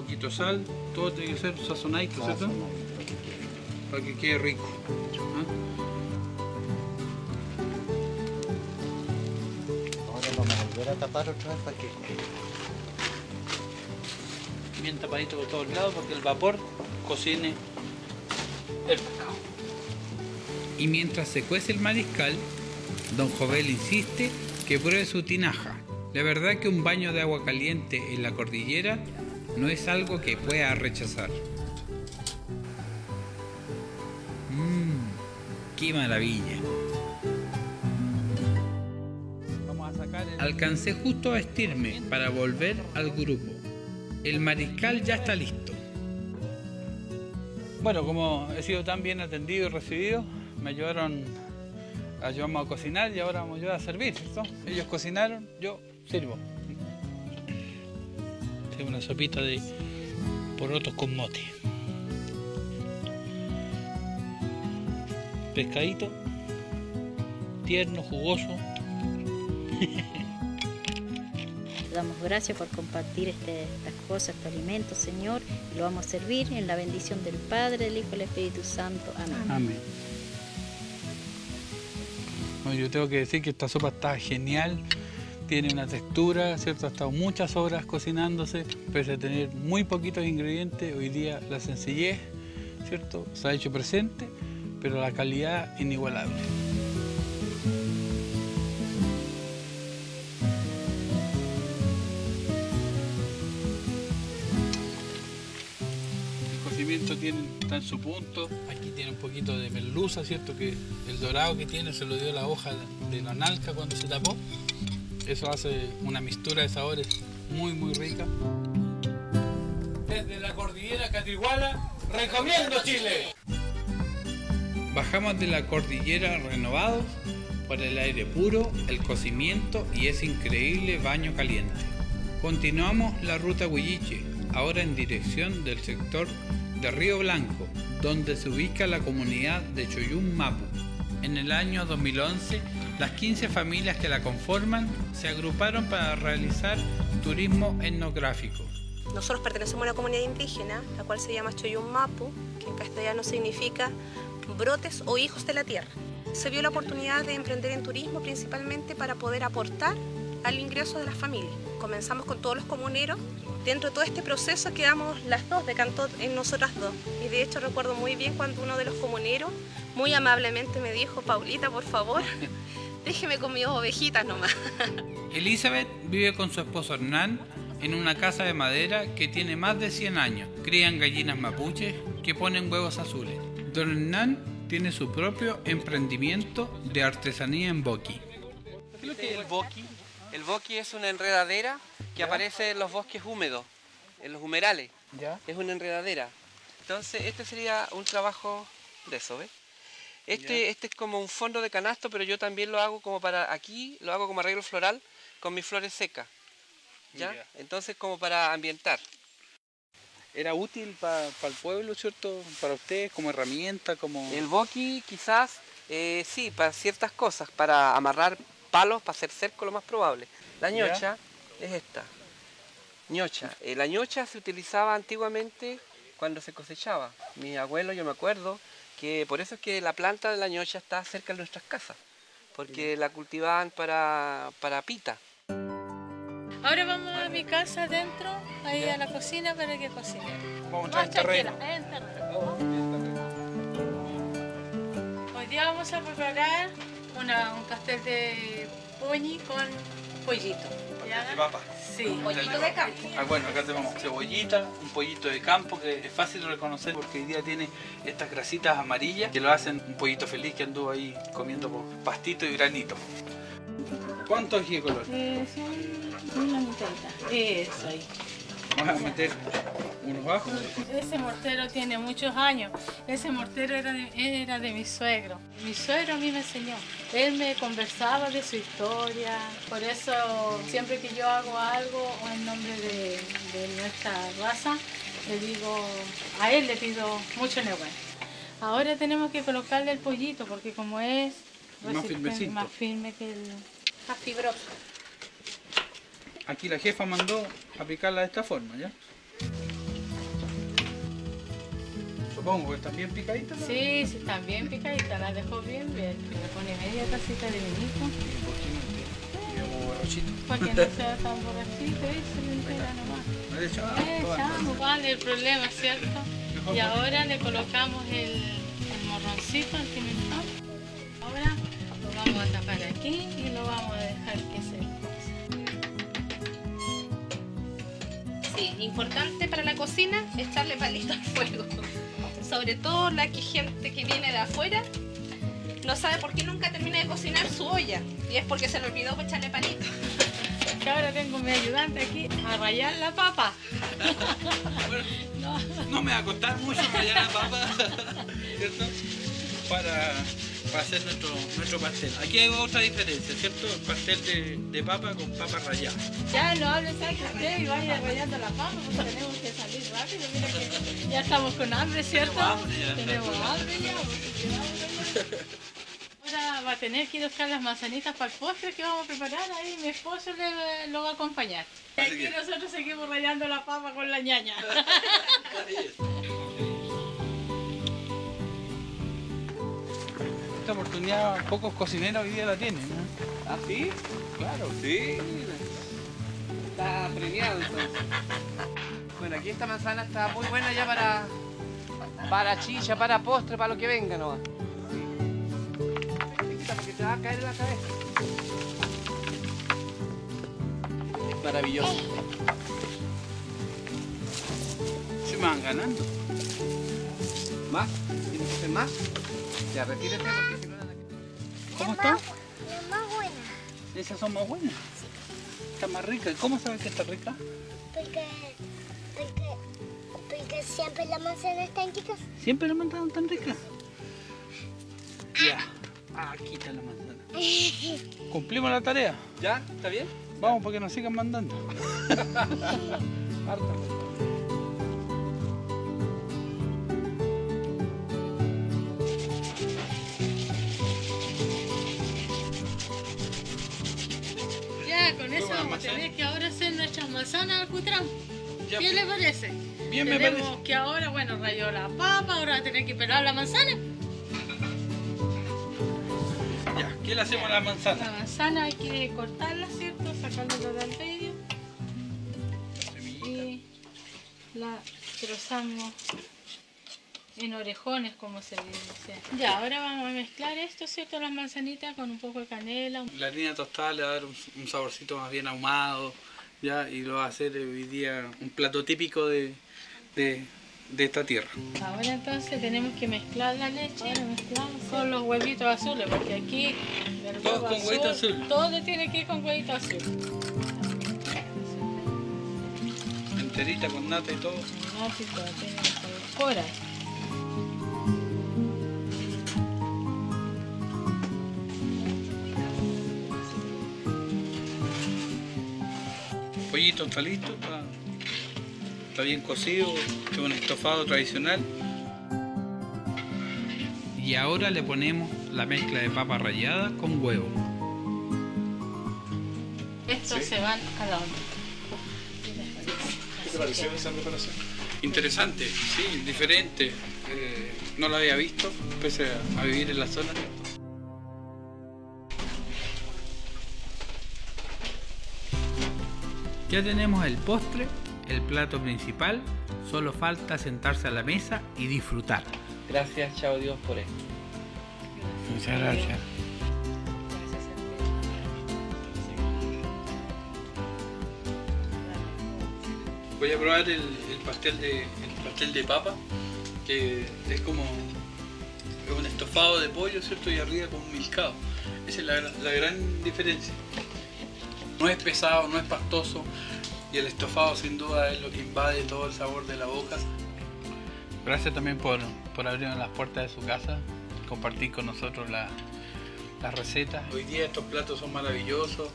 poquito de sal. Todo tiene que ser sazonadito, ¿cierto? Para que quede rico. ¿ah? Ahora vamos a volver a tapar otra vez para que bien tapadito por todos lados porque el vapor cocine el pescado. Y mientras se cuece el mariscal, don Jovel insiste que pruebe su tinaja. La verdad que un baño de agua caliente en la cordillera no es algo que pueda rechazar. Mmm, qué maravilla. Alcancé justo a vestirme para volver al grupo. El mariscal ya está listo. Bueno, como he sido tan bien atendido y recibido, me ayudaron, ayudamos a cocinar y ahora vamos a servir, ¿cierto? Ellos cocinaron, yo sirvo. Una sopita de porotos con mote. Pescadito, tierno, jugoso. Te damos gracias por compartir este- estas cosas, este alimento, Señor, y lo vamos a servir en la bendición del Padre, del Hijo y del Espíritu Santo. Amén. Amén. Bueno, yo tengo que decir que esta sopa está genial, tiene una textura, ¿cierto? Ha estado muchas horas cocinándose, pese a tener muy poquitos ingredientes, hoy día la sencillez, ¿cierto? Se ha hecho presente, pero la calidad inigualable. El cocimiento tiene, está en su punto. Aquí tiene un poquito de merluza, ¿cierto? Que el dorado que tiene se lo dio la hoja de la nalca cuando se tapó. Eso hace una mixtura de sabores muy, muy rica. Desde la cordillera Catriguala, recomiendo Chile. Bajamos de la cordillera renovados por el aire puro, el cocimiento y ese increíble baño caliente. Continuamos la ruta Huilliche, ahora en dirección del sector de Río Blanco, donde se ubica la comunidad de Choyún Mapu. En el año 2011, las 15 familias que la conforman se agruparon para realizar turismo etnográfico. Nosotros pertenecemos a una comunidad indígena, la cual se llama Choyún Mapu, que en castellano significa brotes o hijos de la tierra. Se vio la oportunidad de emprender en turismo principalmente para poder aportar al ingreso de las familias. Comenzamos con todos los comuneros. Dentro de todo este proceso quedamos las dos, decantó en nosotras dos. Y de hecho recuerdo muy bien cuando uno de los comuneros muy amablemente me dijo, Paulita, por favor, déjeme con mis ovejitas nomás. Elizabeth vive con su esposo Hernán en una casa de madera que tiene más de 100 años. Crían gallinas mapuches que ponen huevos azules. Don Hernán tiene su propio emprendimiento de artesanía en boqui. ¿Qué es lo que es el boqui? El boqui es una enredadera que aparece en los bosques húmedos, en los humerales. Es una enredadera. Entonces, este sería un trabajo de eso, ¿ves? Este, este es como un fondo de canasto, pero yo también lo hago como para aquí, lo hago como arreglo floral con mis flores secas. ¿Ya? Ya. Entonces, como para ambientar. ¿Era útil para el pueblo, cierto? Para ustedes como herramienta, como... El boqui quizás, eh, sí, para ciertas cosas, para amarrar palos, para hacer cerco lo más probable. La Ya. ñocha es esta. ñocha. Eh, la ñocha se utilizaba antiguamente cuando se cosechaba. Mi abuelo, yo me acuerdo, que por eso es que la planta de la ñocha está cerca de nuestras casas, porque la cultivaban para, para pita. Ahora vamos a mi casa adentro, ahí a la cocina para que cocine. Vamos a entrar en terreno. terreno. Hoy día vamos a preparar una- un pastel de poñi con pollito. ¿ya? De papa. Sí. Pollito de campo. Ah, bueno, acá tenemos cebollita, un pollito de campo que es fácil de reconocer porque hoy día tiene estas grasitas amarillas que lo hacen un pollito feliz que anduvo ahí comiendo pastito y granito. ¿Cuánto ají de color? Eh, son una mitadita. Eso ahí. Vamos a meter unos. Ese mortero tiene muchos años. Ese mortero era de, era de mi suegro. Mi suegro a mí me enseñó. Él me conversaba de su historia. Por eso siempre que yo hago algo o en nombre de, de nuestra raza, le digo, a él le pido mucho neguán. Ahora tenemos que colocarle el pollito porque como es Más más firme que el... Más fibroso. Aquí la jefa mandó aplicarla de esta forma, ¿ya? Supongo están bien picaditas. ¿no? Sí, sí, están bien picaditas, las dejó bien bien. Le pone media tacita de vinito Como borrachito. para que no sea tan borrachito y se le entera nomás. No le echaba Eh, echamos, vale, el problema, ¿cierto? Y ahora le colocamos el, el morroncito, el pimentón. Ahora lo vamos a tapar aquí y lo vamos a dejar que se Sí, importante para la cocina echarle palito al fuego. Sobre todo la que gente que viene de afuera no sabe por qué nunca termina de cocinar su olla. Y es porque se le olvidó echarle palito. Que ahora tengo mi ayudante aquí a rayar la papa. No. No me va a costar mucho rallar la papa, ¿cierto? Para, para hacer nuestro, nuestro pastel. Aquí hay otra diferencia, ¿cierto? El pastel de, de papa con papa rallada. Ya no hable saque usted y vaya rayando la papa, porque tenemos que salir rápido. Mira que ya estamos con hambre, ¿cierto? Tenemos hambre ya. Tenemos hambre ya. porque Ahora va a tener que ir a buscar las manzanitas para el postre que vamos a preparar. Ahí mi esposo le, lo va a acompañar. Y aquí nosotros seguimos rayando la papa con la ñaña. Esta oportunidad pocos cocineros hoy día la tienen, ¿no? ¿Ah, sí? Claro. Sí. Está premiado entonces. Bueno, aquí esta manzana está muy buena ya para, para chicha, para postre, para lo que venga nomás. Porque te va a caer en la cabeza. Es maravilloso. Se me van ganando. ¿Más? ¿Tienes que hacer más? Ya, retírate porque si no... ¿Cómo está? más buena. Esas son más buenas. Está más rica. ¿Y ¿Cómo sabes que está rica? Porque, porque, porque siempre la manzana está en chicas. Siempre la manzana tan rica. Ya. Aquí está la manzana. ¿Cumplimos la tarea? ¿Ya? ¿Está bien? Vamos, para que nos sigan mandando. Harta. Ya, con eso vamos a tener que ahora hacer nuestras manzanas al cutrán. Ya, ¿Qué pues. le parece? Bien, me Tenemos parece. que ahora, bueno, rayó la papa, ahora va a tener que pelar la manzana. Ya, ¿qué le hacemos a la La manzana? manzana hay que cortarla, ¿cierto? Sacándola del medio. Y la trozamos en orejones, como se le dice. Ya, ahora vamos a mezclar esto, ¿cierto? Las manzanitas con un poco de canela. La harina tostada le va a dar un, un saborcito más bien ahumado, ya, y lo va a hacer hoy día un plato típico de, de, de esta tierra. Ahora entonces tenemos que mezclar la leche con los huevitos azules, porque aquí el Todo con huevito azul. Todo tiene que ir con huevito azul. Enterita con nata y todo. No, sí, todo tiene que pollito está listo, está, está bien cocido, es un estofado tradicional. Y ahora le ponemos la mezcla de papa rallada con huevo. Estos se van a la onda. te pareció esa preparación? Interesante, sí, diferente. Eh, no lo había visto, pese a vivir en la zona. Ya tenemos el postre, el plato principal, solo falta sentarse a la mesa y disfrutar. Gracias, chao Dios, por esto. Muchas gracias. Voy a probar el, el pastel de el pastel de papa, que es como un estofado de pollo, ¿cierto? Y arriba con un milcao. Esa es la, la gran diferencia. No es pesado, no es pastoso, y el estofado sin duda es lo que invade todo el sabor de la boca. Gracias también por, por abrirnos las puertas de su casa, compartir con nosotros la, las recetas. Hoy día estos platos son maravillosos,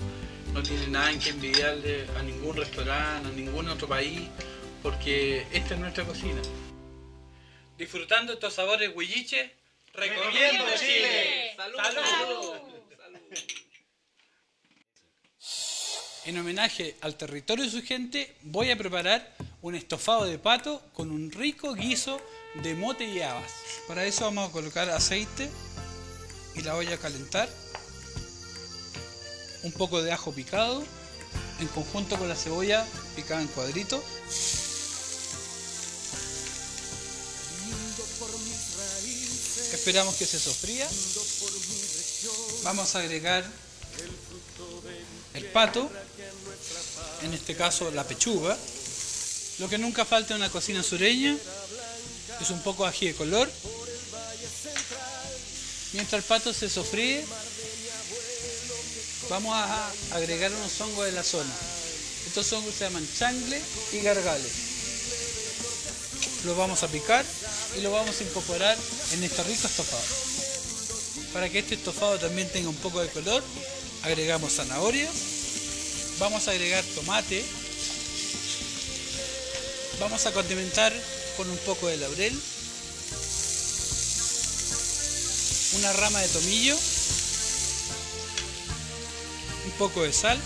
no tienen nada en que envidiarle a ningún restaurante, a ningún otro país, porque esta es nuestra cocina. Disfrutando estos sabores huilliche, recomiendo Chile. ¡Salud! En homenaje al territorio de su gente, voy a preparar un estofado de pato con un rico guiso de mote y habas. Para eso vamos a colocar aceite y la olla a calentar. Un poco de ajo picado en conjunto con la cebolla picada en cuadritos. Esperamos que se sofría. Vamos a agregar el pato, en este caso la pechuga. Lo que nunca falta en una cocina sureña es un poco de ají de color. Mientras el pato se sofríe, vamos a agregar unos hongos de la zona. Estos hongos se llaman changle y gargales. Los vamos a picar y lo vamos a incorporar en este rico estofado. Para que este estofado también tenga un poco de color, agregamos zanahoria, vamos a agregar tomate, vamos a condimentar con un poco de laurel, una rama de tomillo, un poco de sal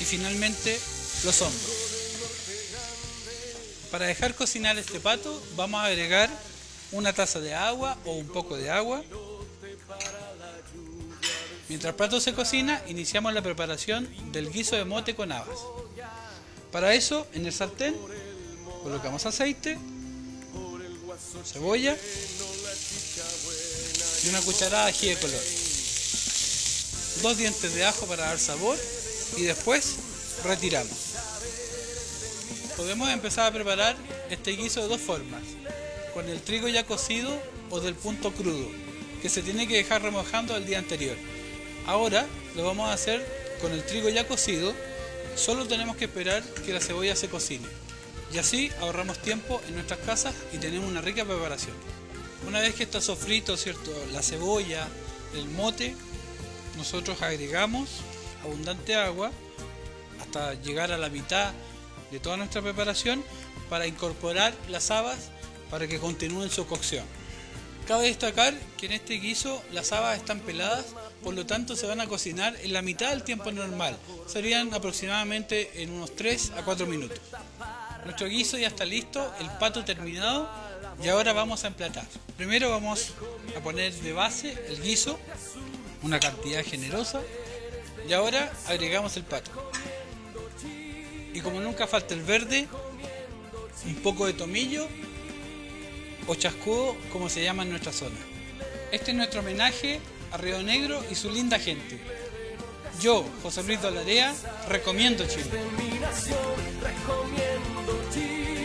y finalmente los hongos. Para dejar cocinar este pato vamos a agregar una taza de agua o un poco de agua. Mientras el pato se cocina, iniciamos la preparación del guiso de mote con habas. Para eso, en el sartén colocamos aceite, cebolla y una cucharada de ají de color. Dos dientes de ajo para dar sabor y después retiramos. Podemos empezar a preparar este guiso de dos formas, con el trigo ya cocido o del punto crudo, que se tiene que dejar remojando el día anterior. Ahora lo vamos a hacer con el trigo ya cocido, solo tenemos que esperar que la cebolla se cocine. Y así ahorramos tiempo en nuestras casas y tenemos una rica preparación. Una vez que está sofrito, ¿cierto? La cebolla, el mote, nosotros agregamos abundante agua hasta llegar a la mitad de toda nuestra preparación para incorporar las habas para que continúen su cocción. Cabe destacar que en este guiso las habas están peladas, por lo tanto se van a cocinar en la mitad del tiempo normal. Serían aproximadamente en unos 3 a 4 minutos. Nuestro guiso ya está listo, el pato terminado y ahora vamos a emplatar. Primero vamos a poner de base el guiso, una cantidad generosa, y ahora agregamos el pato. Y como nunca falta el verde, un poco de tomillo o chascudo como se llama en nuestra zona. Este es nuestro homenaje a Río Negro y su linda gente. Yo, José Luis Dolarea, recomiendo Chile. Recomiendo Chile.